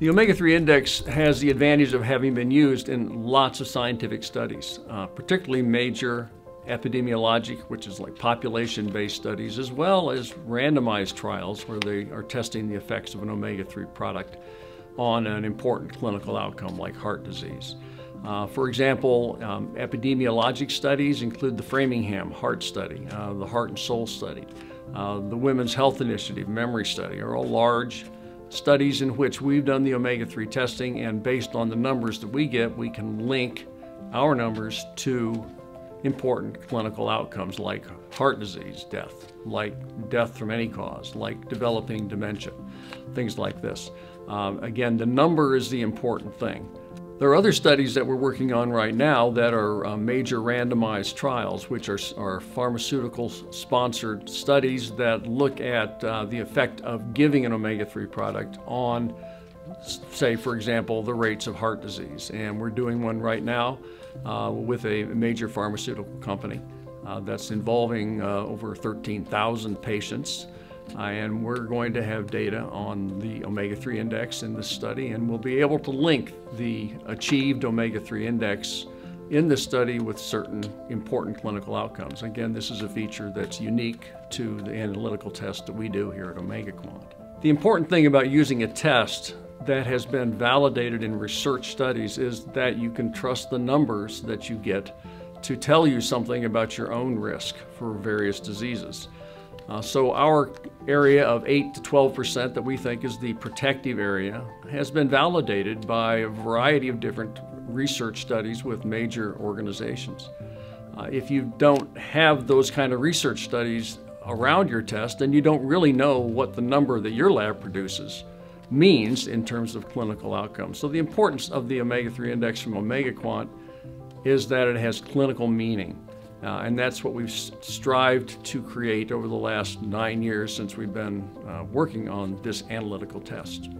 The omega-3 index has the advantage of having been used in lots of scientific studies, uh, particularly major epidemiologic, which is like population-based studies, as well as randomized trials where they are testing the effects of an omega-3 product on an important clinical outcome like heart disease. Uh, for example, um, epidemiologic studies include the Framingham Heart Study, uh, the Heart and Soul Study, uh, the Women's Health Initiative Memory Study are all large studies in which we've done the omega-3 testing and based on the numbers that we get, we can link our numbers to important clinical outcomes like heart disease death, like death from any cause, like developing dementia, things like this. Um, again, the number is the important thing. There are other studies that we're working on right now that are uh, major randomized trials, which are, are pharmaceutical sponsored studies that look at uh, the effect of giving an omega 3 product on, say, for example, the rates of heart disease. And we're doing one right now uh, with a major pharmaceutical company uh, that's involving uh, over 13,000 patients. And we're going to have data on the omega-3 index in this study, and we'll be able to link the achieved omega-3 index in this study with certain important clinical outcomes. Again, this is a feature that's unique to the analytical test that we do here at OmegaQuant. The important thing about using a test that has been validated in research studies is that you can trust the numbers that you get to tell you something about your own risk for various diseases. Uh, so our area of 8 to 12 percent that we think is the protective area has been validated by a variety of different research studies with major organizations. Uh, if you don't have those kind of research studies around your test, then you don't really know what the number that your lab produces means in terms of clinical outcomes. So the importance of the omega-3 index from OmegaQuant is that it has clinical meaning. Uh, and that's what we've strived to create over the last nine years since we've been uh, working on this analytical test.